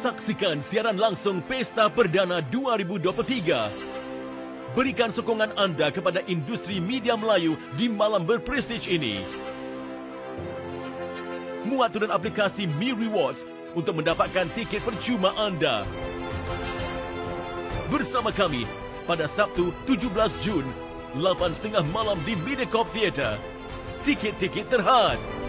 saksikan siaran langsung Pesta Perdana 2023. Berikan sokongan anda kepada industri media Melayu di malam berprestij ini. Muat turun aplikasi Mi Rewards untuk mendapatkan tiket percuma anda. Bersama kami pada Sabtu 17 Jun, 8.30 malam di Mediacorp Theatre. Tiket-tiket terhad. Tiket-tiket terhad.